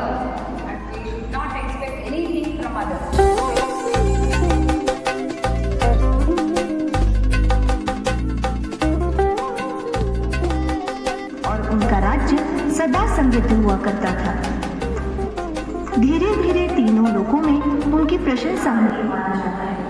others and we should not expect anything from others. और उनका राज्य सदा समृद्ध हुआ करता था धीरे धीरे तीनों लोगों में उनकी प्रशंसा होने माना जाता है